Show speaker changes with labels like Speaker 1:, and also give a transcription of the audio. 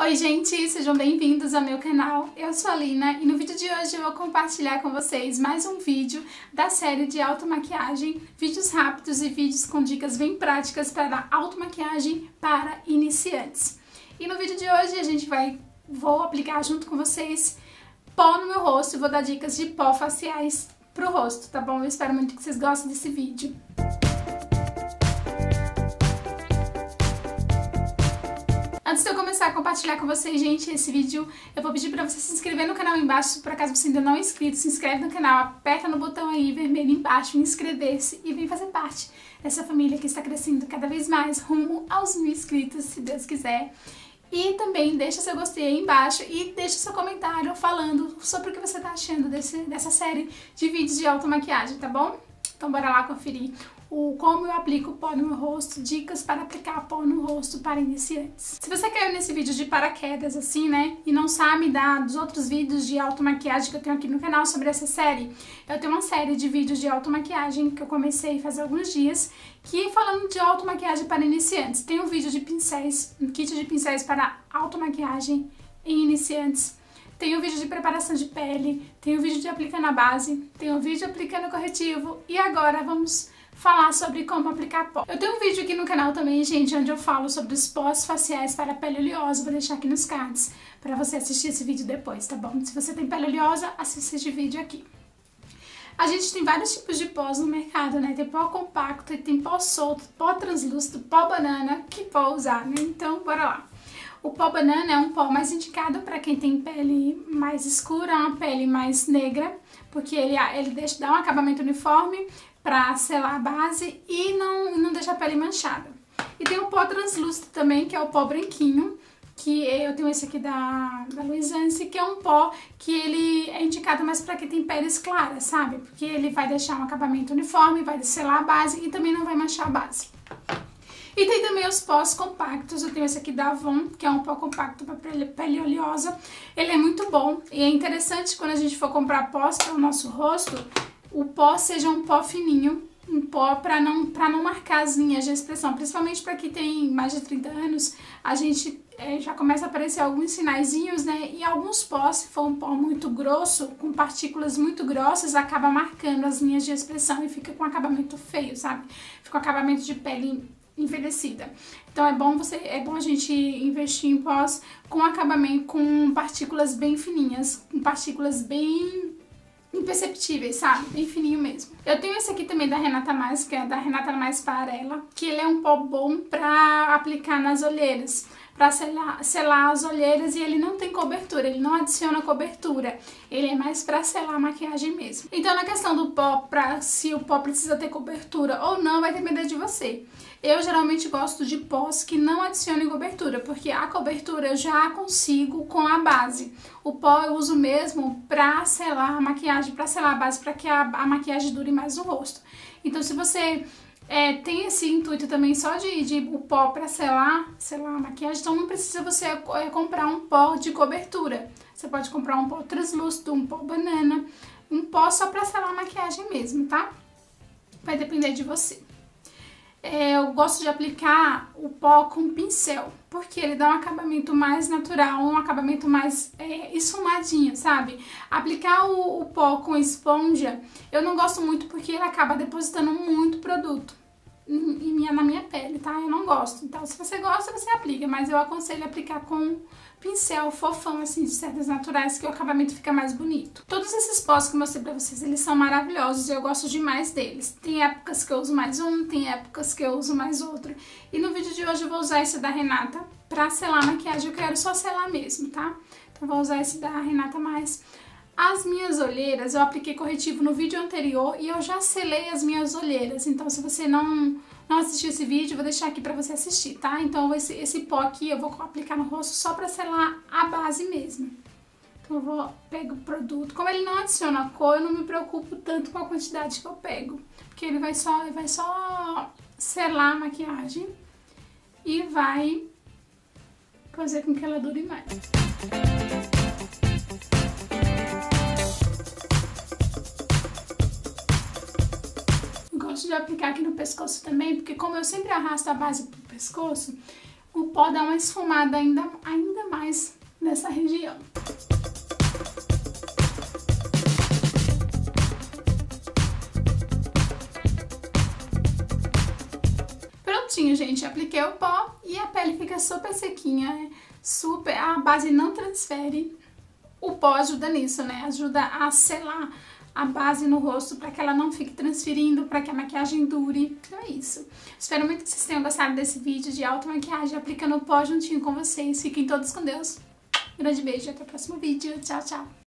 Speaker 1: Oi gente, sejam bem-vindos ao meu canal, eu sou a Lina e no vídeo de hoje eu vou compartilhar com vocês mais um vídeo da série de automaquiagem, vídeos rápidos e vídeos com dicas bem práticas para automaquiagem para iniciantes. E no vídeo de hoje a gente vai, vou aplicar junto com vocês pó no meu rosto e vou dar dicas de pó faciais pro rosto, tá bom? Eu espero muito que vocês gostem desse vídeo. Antes começar a compartilhar com vocês, gente, esse vídeo, eu vou pedir para você se inscrever no canal embaixo, por acaso você ainda não é inscrito, se inscreve no canal, aperta no botão aí vermelho embaixo, inscrever-se e vem fazer parte dessa família que está crescendo cada vez mais rumo aos mil inscritos, se Deus quiser. E também deixa seu gostei aí embaixo e deixa seu comentário falando sobre o que você está achando desse, dessa série de vídeos de automaquiagem, tá bom? Então bora lá conferir o como eu aplico pó no meu rosto, dicas para aplicar pó no rosto para iniciantes. Se você caiu nesse vídeo de paraquedas assim, né, e não sabe da, dos outros vídeos de automaquiagem que eu tenho aqui no canal sobre essa série, eu tenho uma série de vídeos de automaquiagem que eu comecei faz alguns dias, que falando de automaquiagem para iniciantes. Tem um vídeo de pincéis, um kit de pincéis para automaquiagem em iniciantes. Tem o vídeo de preparação de pele, tem o vídeo de aplicando a base, tem o vídeo aplicando corretivo e agora vamos falar sobre como aplicar pó. Eu tenho um vídeo aqui no canal também, gente, onde eu falo sobre os pós faciais para pele oleosa, vou deixar aqui nos cards para você assistir esse vídeo depois, tá bom? Se você tem pele oleosa, assista esse vídeo aqui. A gente tem vários tipos de pós no mercado, né? Tem pó compacto, tem pó solto, pó translúcido, pó banana, que pó usar, né? Então, bora lá. O pó banana é um pó mais indicado para quem tem pele mais escura, uma pele mais negra, porque ele, ele deixa, dá um acabamento uniforme, para selar a base e não, não deixar a pele manchada. E tem o pó translúcido também, que é o pó branquinho, que eu tenho esse aqui da, da Luisance, que é um pó que ele é indicado mais para quem tem peles claras, sabe? Porque ele vai deixar um acabamento uniforme, vai selar a base e também não vai manchar a base. E tem também os pós compactos, eu tenho esse aqui da Avon, que é um pó compacto para pele, pele oleosa. Ele é muito bom e é interessante quando a gente for comprar pós para o nosso rosto, o pó seja um pó fininho, um pó para não, pra não marcar as linhas de expressão, principalmente para quem tem mais de 30 anos, a gente é, já começa a aparecer alguns sinaizinhos, né? E alguns pós, se for um pó muito grosso, com partículas muito grossas, acaba marcando as linhas de expressão e fica com acabamento feio, sabe? Fica com acabamento de pele envelhecida. Então é bom você é bom a gente investir em pós com acabamento com partículas bem fininhas, com partículas bem imperceptíveis, sabe? Bem fininho mesmo. Eu tenho esse aqui também da Renata Mais, que é da Renata Mais Parela, que ele é um pó bom pra aplicar nas olheiras, pra selar, selar as olheiras e ele não tem cobertura, ele não adiciona cobertura, ele é mais pra selar a maquiagem mesmo. Então na questão do pó, pra, se o pó precisa ter cobertura ou não, vai depender de você. Eu geralmente gosto de pós que não adicionem cobertura, porque a cobertura eu já consigo com a base. O pó eu uso mesmo pra selar a maquiagem, pra selar a base, pra que a, a maquiagem dure mais no rosto. Então se você é, tem esse intuito também só de, de o pó pra selar, selar a maquiagem, então não precisa você é, comprar um pó de cobertura. Você pode comprar um pó translúcido, um pó banana, um pó só pra selar a maquiagem mesmo, tá? Vai depender de você é, eu gosto de aplicar o pó com pincel, porque ele dá um acabamento mais natural, um acabamento mais é, esfumadinho, sabe? Aplicar o, o pó com esponja, eu não gosto muito porque ele acaba depositando muito produto minha, na minha pele, tá? Eu não gosto. Então, se você gosta, você aplica, mas eu aconselho aplicar com pincel fofão, assim, de cerdas naturais, que o acabamento fica mais bonito. Todos esses pós que eu mostrei pra vocês, eles são maravilhosos e eu gosto demais deles. Tem épocas que eu uso mais um, tem épocas que eu uso mais outro. E no vídeo de hoje eu vou usar esse da Renata pra selar a maquiagem, eu quero só selar mesmo, tá? Então vou usar esse da Renata Mais. As minhas olheiras, eu apliquei corretivo no vídeo anterior e eu já selei as minhas olheiras. Então, se você não, não assistiu esse vídeo, eu vou deixar aqui pra você assistir, tá? Então, esse, esse pó aqui eu vou aplicar no rosto só pra selar a base mesmo. Então, eu vou pego o produto. Como ele não adiciona cor, eu não me preocupo tanto com a quantidade que eu pego. Porque ele vai só, ele vai só selar a maquiagem e vai fazer com que ela dure mais. gosto de aplicar aqui no pescoço também, porque como eu sempre arrasto a base pro pescoço, o pó dá uma esfumada ainda, ainda mais nessa região. Prontinho, gente. Apliquei o pó e a pele fica super sequinha, né? super... A base não transfere. O pó ajuda nisso, né? Ajuda a selar a base no rosto para que ela não fique transferindo, para que a maquiagem dure. Então é isso. Espero muito que vocês tenham gostado desse vídeo de auto maquiagem aplicando pó juntinho com vocês. Fiquem todos com Deus. grande beijo e até o próximo vídeo. Tchau, tchau.